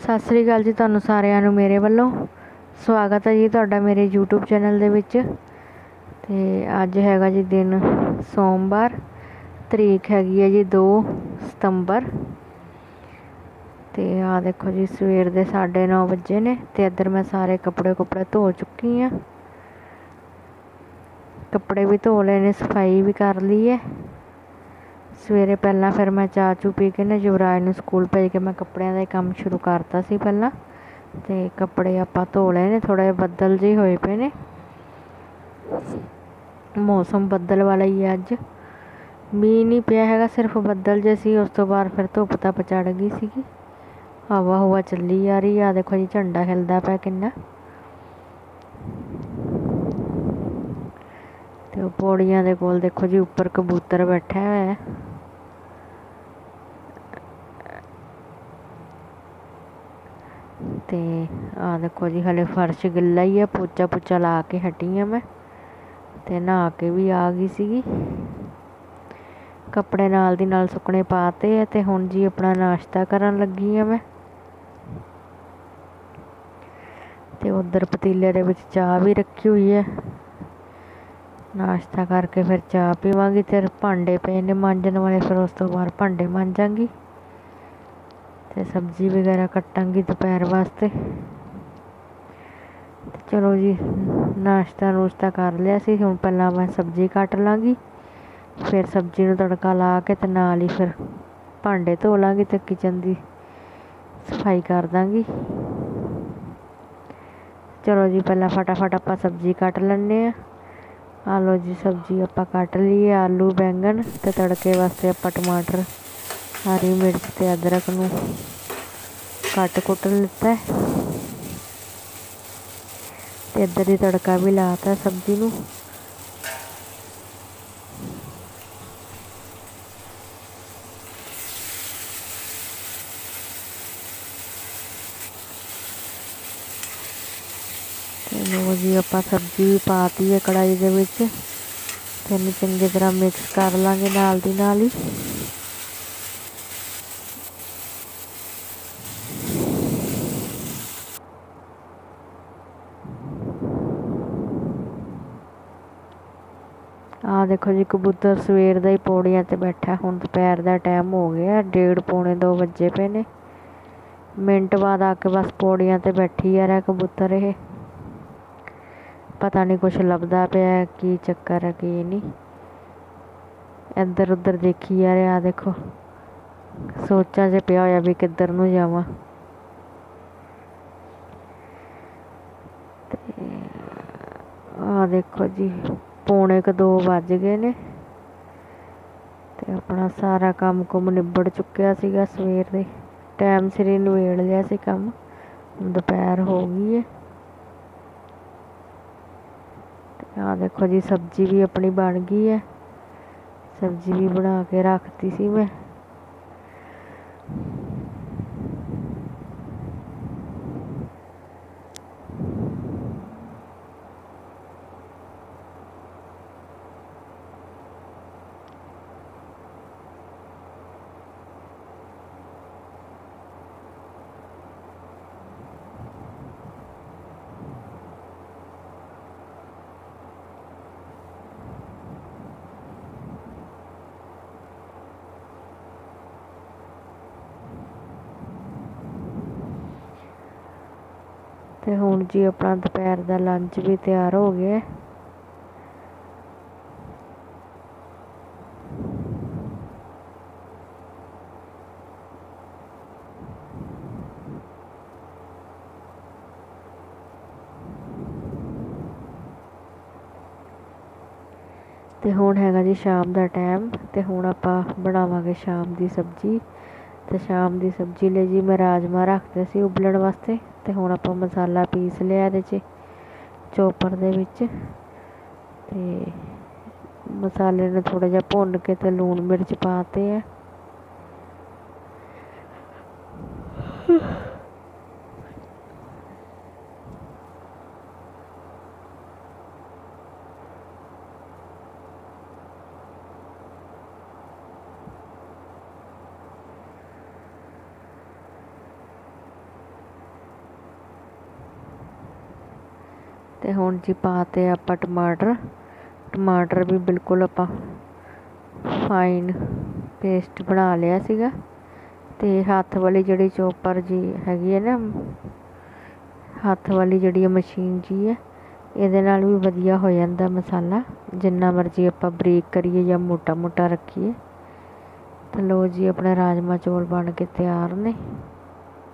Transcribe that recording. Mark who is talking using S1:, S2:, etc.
S1: ਸਤਿ ਸ੍ਰੀ ਅਕਾਲ ਜੀ ਤੁਹਾਨੂੰ ਸਾਰਿਆਂ ਨੂੰ ਮੇਰੇ ਵੱਲੋਂ। ਸਵਾਗਤ ਹੈ ਜੀ ਤੁਹਾਡਾ ਮੇਰੇ YouTube ਚੈਨਲ ਦੇ ਵਿੱਚ। ਤੇ ਅੱਜ ਹੈਗਾ ਜੀ ਦਿਨ ਸੋਮਵਾਰ, ਤਰੀਕ ਹੈਗੀ ਹੈ ਜੀ 2 ਸਤੰਬਰ। ਤੇ ਆ ਦੇਖੋ ਜੀ, ਸਵੇਰ ਦੇ 9:30 ਵਜੇ ਨੇ ਤੇ ਇੱਧਰ ਮੈਂ ਸਾਰੇ ਕੱਪੜੇ ਕੁਪੜੇ ਧੋ ਚੁੱਕੀ ਆ ਕੱਪੜੇ ਵੀ ਧੋ ਲਏ ਨੇ, ਸਫ਼ਾਈ ਵੀ ਕਰ ਲਈ ਹੈ। ਸਵੇਰੇ ਪਹਿਲਾਂ ਫਿਰ ਮੈਂ ਚਾਹ ਚੂ ਪੀ ਕੇ ਨਾ ਯੁਵਰਾਜ ਨੂੰ ਸਕੂਲ ਭੇਜ ਕੇ ਮੈਂ ਕੱਪੜਿਆਂ ਦਾ ਹੀ ਕੰਮ ਸ਼ੁਰੂ ਕਰਤਾ ਸੀ ਪਹਿਲਾਂ। ਤੇ ਕੱਪੜੇ ਆਪਾਂ ਧੋ ਲਏ ਨੇ ਥੋੜੇ ਬੱਦਲ ਜਿਹੇ ਹੋਏ ਪਏ ਨੇ। ਮੌਸਮ ਬੱਦਲ ਵਾਲਾ ਹੀ ਹੈ ਅੱਜ। ਮੀਂਹ ਨਹੀਂ ਪਿਆ ਹੈਗਾ, ਸਿਰਫ ਬੱਦਲ ਜੇ ਸੀ, ਉਸ ਤੋਂ ਬਾਅਦ ਫਿਰ ਧੁੱਪ ਤਾਂ ਚੜ ਗਈ ਸੀਗੀ। ਹਵਾ ਹਵਾ ਚੱਲੀ ਆ ਰਹੀ ਆ ਦੇਖੋ ਜੀ ਝੰਡਾ ਖਿਲਦਾ ਪਿਆ ਕਿੰਨਾ। ਤੇ ਪੌੜੀਆਂ ਦੇ ਕੋਲ ਦੇਖੋ ਜੀ ਉੱਪਰ ਕਬੂਤਰ ਬੈਠਾ ਹੋਇਆ ਹੈ। ਤੇ ਆ ਦੇਖੋ ਜੀ, ਹਲੇ ਫਰਸ਼ ਗਿੱਲਾ ਹੀ ਹੈ ਪੋਚਾ ਪੁੱਚਾ ਲਾ ਕੇ ਹਟੀ ਆ ਮੈਂ, ਤੇ ਨਹਾ ਕੇ ਵੀ ਆ ਗਈ ਸੀਗੀ। ਕੱਪੜੇ ਨਾਲ ਦੀ ਨਾਲ ਸੁੱਕਣੇ ਪਾਤੇ ਆ, ਤੇ ਹੁਣ ਜੀ ਆਪਣਾ ਨਾਸ਼ਤਾ ਕਰਨ ਲੱਗੀ ਆ ਮੈਂ। ਤੇ ਉਧਰ ਪਤੀਲੇ ਦੇ ਵਿੱਚ ਚਾਹ ਵੀ ਰੱਖੀ ਹੋਈ ਹੈ ਨਾਸ਼ਤਾ ਕਰਕੇ ਫਿਰ ਚਾਹ ਪੀਵਾਂਗੀ, ਤੇ ਭਾਂਡੇ ਪਏ ਨੇ ਮਾਂਜਣ ਵਾਲੇ, ਫਿਰ ਉਸ ਤੋਂ ਬਾਅਦ ਭਾਂਡੇ ਮਾਂਜਾਂਗੀ। ਤੇ ਸਬਜ਼ੀ ਵਗੈਰਾ ਕੱਟਾਂਗੀ ਦੁਪਹਿਰ ਵਾਸਤੇ। ਤੇ ਚਲੋ ਜੀ, ਨਾਸ਼ਤਾ ਨੂਸ਼ਤਾ ਕਰ ਲਿਆ ਸੀ, ਹੁਣ ਪਹਿਲਾਂ ਮੈਂ ਸਬਜ਼ੀ ਕੱਟ ਲਾਂਗੀ। ਫਿਰ ਸਬਜ਼ੀ ਨੂੰ ਤੜਕਾ ਲਾ ਕੇ ਤੇ ਨਾਲ ਹੀ ਫਿਰ ਭਾਂਡੇ ਧੋ ਲਾਂਗੀ ਤੇ ਕਿਚਨ ਦੀ ਸਫ਼ਾਈ ਕਰ ਦਾਂਗੀ। ਚਲੋ ਜੀ, ਪਹਿਲਾਂ ਫਟਾਫਟ ਆਪਾਂ ਸਬਜ਼ੀ ਕੱਟ ਲੈਣੇ ਆ ਆ ਲੋ ਜੀ, ਸਬਜ਼ੀ ਆਪਾਂ ਕੱਟ ਲਈ ਆਲੂ, ਬੈਂਗਣ ਤੇ ਤੜਕੇ ਵਾਸਤੇ ਆਪਾਂ ਟਮਾਟਰ ਹਰੀ ਮਿਰਚ ਤੇ ਅਦਰਕ ਨੂੰ ਕੱਟ ਕੁੱਟ ਲਿੱਤਾ ਤੇ ਇੱਧਰ ਦੀ ਤੜਕਾ ਵੀ ਲਾਤਾ ਸਬਜ਼ੀ ਨੂੰ। ਤੇ ਲੋ ਜੀ ਆਪਾਂ ਸਬਜ਼ੀ ਵੀ ਪਾਤੀ ਹੈ ਕੜਾਈ ਦੇ ਵਿੱਚ। ਤੇ ਇਹਨੂੰ ਚੰਗੀ ਤਰ੍ਹਾਂ ਮਿਕਸ ਕਰ ਲਾਂਗੇ ਨਾਲ ਦੀ ਨਾਲ ਹੀ। ਆਹ ਦੇਖੋ ਜੀ, ਕਬੂਤਰ ਸਵੇਰ ਦਾ ਹੀ ਪੌੜੀਆਂ ਤੇ ਬੈਠਾ, ਹੁਣ ਦੁਪਹਿਰ ਦਾ ਟਾਈਮ ਹੋ ਗਿਆ, ਡੇਢ ਪੌਣੇ 2 ਵਜੇ ਪਏ ਨੇ। ਮਿੰਟ ਬਾਅਦ ਆ ਕੇ ਬਸ ਪੌੜੀਆਂ ਤੇ ਬੈਠੀ ਆ ਰਿਹਾ ਕਬੂਤਰ ਇਹ। ਪਤਾ ਨਹੀਂ ਕੁਛ ਲੱਭਦਾ ਪਿਆ ਕੀ ਚੱਕਰ ਹੈ, ਕੀ ਨਹੀਂ। ਇੱਧਰ ਉੱਧਰ ਦੇਖੀ ਜਾ ਰਿਹਾ, ਦੇਖੋ। ਸੋਚਾਂ 'ਚ ਪਿਆ ਹੋਇਆ ਵੀ ਕਿੱਧਰ ਨੂੰ ਜਾਵਾਂ। ਤੇ ਆ ਦੇਖੋ ਜੀ ਪੌਣੇ ਕ 2 ਵੱਜ ਗਏ ਨੇ। ਤੇ ਆਪਣਾ ਸਾਰਾ ਕੰਮ ਕੁਮ ਨਿਬੜ ਚੁੱਕਿਆ ਸੀਗਾ ਸਵੇਰ ਦੇ। ਟਾਈਮ ਸਿਰ ਹੀ ਨਵੇੜ ਲਿਆ ਸੀ ਕੰਮ। ਦੁਪਹਿਰ ਹੋ ਗਈ ਹੈ ਆ ਦੇਖੋ ਜੀ, ਸਬਜ਼ੀ ਵੀ ਆਪਣੀ ਬਣ ਗਈ ਹੈ ਸਬਜ਼ੀ ਵੀ ਬਣਾ ਕੇ ਰੱਖਤੀ ਸੀ ਮੈਂ। ਤੇ ਹੁਣ ਜੀ ਆਪਣਾ ਦੁਪਹਿਰ ਦਾ ਲੰਚ ਵੀ ਤਿਆਰ ਹੋ ਗਿਆ ਤੇ ਹੁਣ ਹੈਗਾ ਜੀ ਸ਼ਾਮ ਦਾ ਟਾਈਮ ਤੇ ਹੁਣ ਆਪਾਂ ਬਣਾਵਾਂਗੇ ਸ਼ਾਮ ਦੀ ਸਬਜ਼ੀ। ਤੇ ਸ਼ਾਮ ਦੀ ਸਬਜ਼ੀ ਲਈ ਜੀ ਮੈਂ ਰਾਜਮਾ ਰੱਖਦੇ ਸੀ ਉਬਲਣ ਵਾਸਤੇ। ਤੇ ਹੁਣ ਆਪਾਂ ਮਸਾਲਾ ਪੀਸ ਲਿਆ ਇਹਦੇ 'ਚ, ਚੋਪਰ ਦੇ ਵਿੱਚ। ਤੇ ਮਸਾਲੇ ਨੂੰ ਥੋੜਾ ਜਿਹਾ ਭੁੰਨ ਕੇ ਤੇ ਲੂਣ ਮਿਰਚ ਪਾਤੇ ਆ। ਅਤੇ ਹੁਣ ਜੀ ਪਾਤੇ ਆਪਾਂ ਟਮਾਟਰ। ਟਮਾਟਰ ਵੀ ਬਿਲਕੁਲ ਆਪਾਂ ਫਾਈਨ ਪੇਸਟ ਬਣਾ ਲਿਆ ਸੀਗਾ। ਤੇ ਹੱਥ ਵਾਲੀ ਜਿਹੜੀ ਚੋਪਰ ਜੀ ਹੈਗੀ ਹੈ ਨਾ, ਹੱਥ ਵਾਲੀ ਜਿਹੜੀ ਮਸ਼ੀਨ ਜੀ ਹੈ, ਇਹਦੇ ਨਾਲ ਵੀ ਵਧੀਆ ਹੋ ਜਾਂਦਾ ਮਸਾਲਾ। ਜਿੰਨਾ ਮਰਜ਼ੀ ਆਪਾਂ ਬਰੀਕ ਕਰੀਏ ਜਾਂ ਮੋਟਾ ਮੋਟਾ ਰੱਖੀਏ। ਤਾਂ ਲੋ ਜੀ, ਆਪਣੇ ਰਾਜਮਾ ਚੌਲ ਬਣ ਕੇ ਤਿਆਰ ਨੇ।